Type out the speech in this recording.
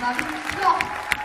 마 중.